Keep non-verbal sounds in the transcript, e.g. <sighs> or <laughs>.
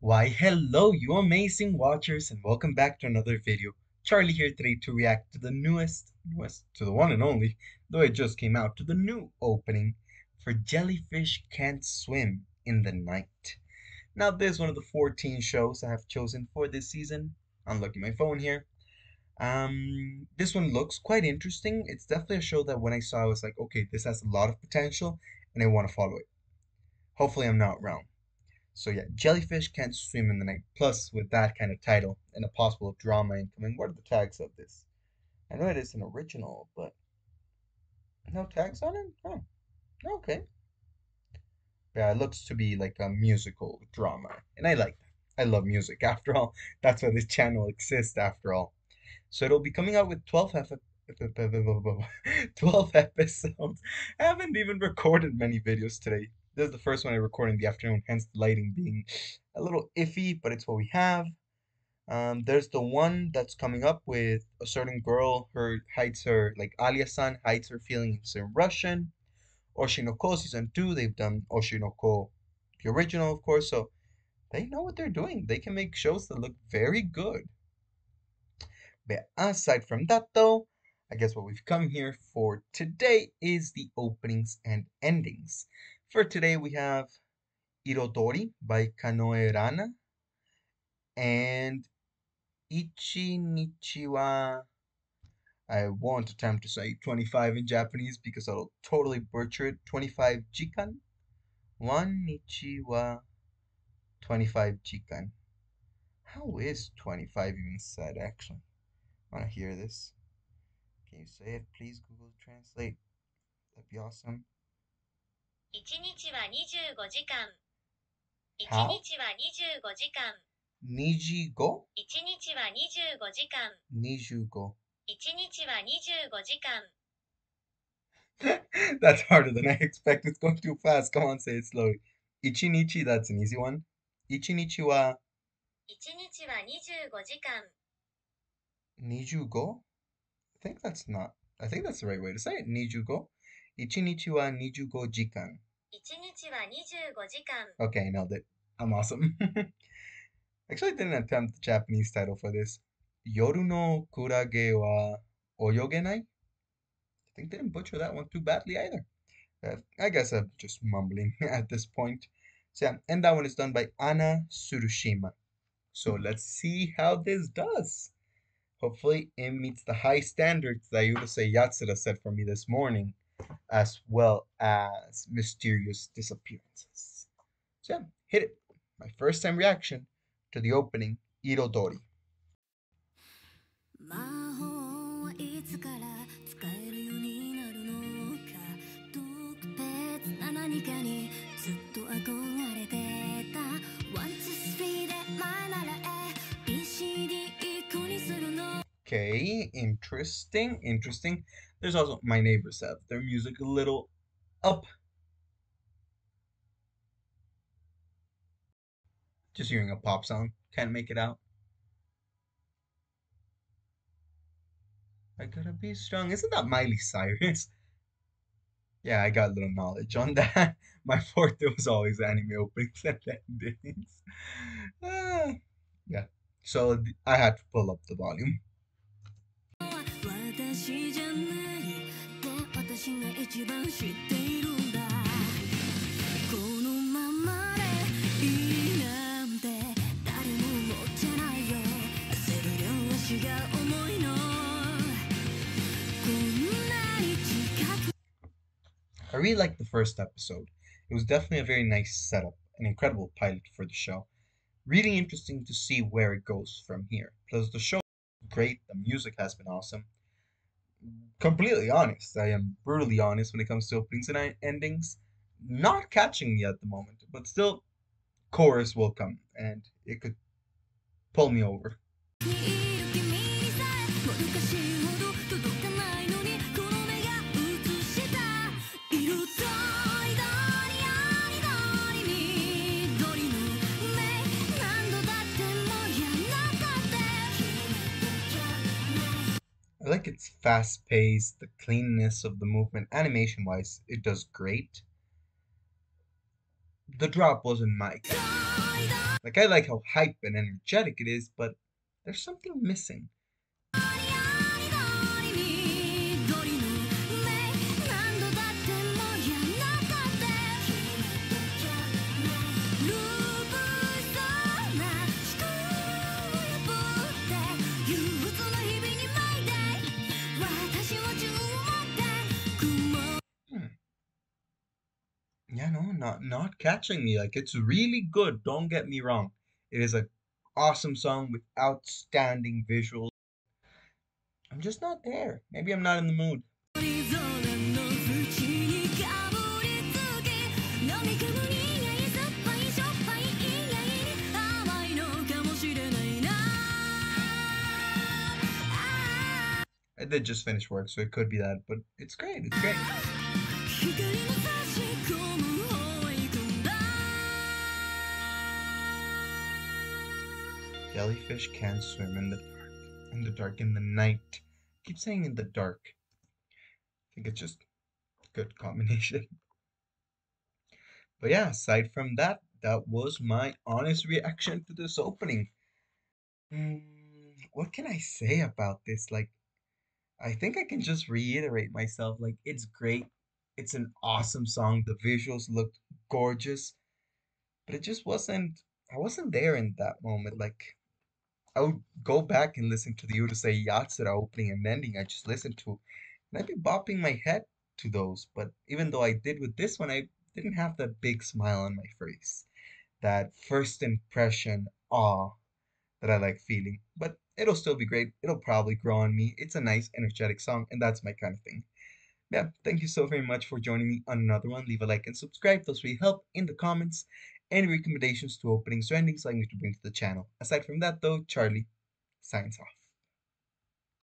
Why, hello, you amazing watchers, and welcome back to another video. Charlie here today to react to the newest, newest, to the one and only, though it just came out, to the new opening for Jellyfish Can't Swim in the Night. Now, this is one of the 14 shows I have chosen for this season. I'm looking my phone here. Um, this one looks quite interesting. It's definitely a show that when I saw, I was like, okay, this has a lot of potential, and I want to follow it. Hopefully, I'm not wrong. So yeah, jellyfish can't swim in the night. Plus, with that kind of title and a possible drama incoming, what are the tags of this? I know it is an original, but no tags on it? Oh, okay. Yeah, it looks to be like a musical drama, and I like that. I love music, <laughs> after all. That's why this channel exists, after all. So it'll be coming out with 12 <laughs> 12 episodes. I haven't even recorded many videos today. This is the first one I recorded in the afternoon, hence the lighting being a little iffy, but it's what we have. Um, there's the one that's coming up with a certain girl, her hides her, like Alya-san hides her feelings in Russian. Oshi no Ko season 2, they've done Oshi no Ko, the original, of course, so they know what they're doing. They can make shows that look very good. But aside from that, though, I guess what we've come here for today is the openings and endings. For today we have Irodori by KanoeRana and Ichi Nichiwa. I won't attempt to say 25 in Japanese because I'll totally butcher it. 25 jikan. One Nichiwa 25 jikan. How is 25 even said actually? I want to hear this. Can you say it, please Google Translate. That'd be awesome. 1日は25時間。1日は25時間。25? 1日は25時間。25. 1日は25時間。that's <laughs> harder than I expected. It's going too fast. Come on, say it slowly. Ichinichi, that's an easy one. Ichinichi 1日は1日は25時間。25? think that's not. I think that's the right way to say it. Nijugo. Ichinichi wa nijugo jikan. 1日は25時間。 Okay, nailed it. I'm awesome. <laughs> Actually, I didn't attempt the Japanese title for this. Yoru no kurage wa oyogenai? I think they didn't butcher that one too badly either. Uh, I guess I'm just mumbling <laughs> at this point. So yeah, and that one is done by Anna Tsurushima. So let's see how this does. Hopefully, it meets the high standards that Urusei Yatsura set for me this morning, as well as mysterious disappearances. So, yeah, hit it. My first time reaction to the opening, Irodori. Okay, interesting, interesting. There's also my neighbors have their music a little up. Just hearing a pop song, can't make it out. I gotta be strong. Isn't that Miley Cyrus? Yeah, I got a little knowledge on <laughs> that. My forte was always anime openings and <laughs> endings. Ah, <sighs> yeah, so I had to pull up the volume. 私じゃないって私が一番知っているんだこのままでいいなんて誰も思っちゃないよ焦る両足が重いのこんなに近く I really liked the first episode. It was definitely a very nice setup, an incredible pilot for the show. Really interesting to see where it goes from here. Plus, the show is great, the music has been awesome. Completely honest, I am brutally honest when it comes to openings and endings. Not catching me at the moment, but still, chorus will come, and it could pull me over. <laughs> like its fast pace, the cleanness of the movement. Animation wise, it does great. The drop wasn't my. Like I like how hype and energetic it is, but there's something missing. not not catching me. Like it's really good. Don't get me wrong. It is a awesome song with outstanding visuals. I'm just not there. Maybe I'm not in the mood. I did just finish work, so it could be that, but it's great. It's great. Jellyfish can swim in the dark. In the dark, in the night. keep saying in the dark. I think it's just good combination. <laughs> But yeah, aside from that, that was my honest reaction to this opening. Mm, what can I say about this? Like, I think I can just reiterate myself. Like, it's great. It's an awesome song. The visuals looked gorgeous, but it just wasn't. I wasn't there in that moment. Like, I would go back and listen to the Urusei Yatsura opening and ending I just listened to, and I'd be bopping my head to those. But even though I did with this one, I didn't have that big smile on my face, that first impression awe that I like feeling. But it'll still be great. It'll probably grow on me. It's a nice, energetic song, and that's my kind of thing. Yeah, thank you so very much for joining me on another one. Leave a like and subscribe. Those really help in the comments. Any recommendations to openings or endings like me to bring to the channel. Aside from that, though, Charlie signs off.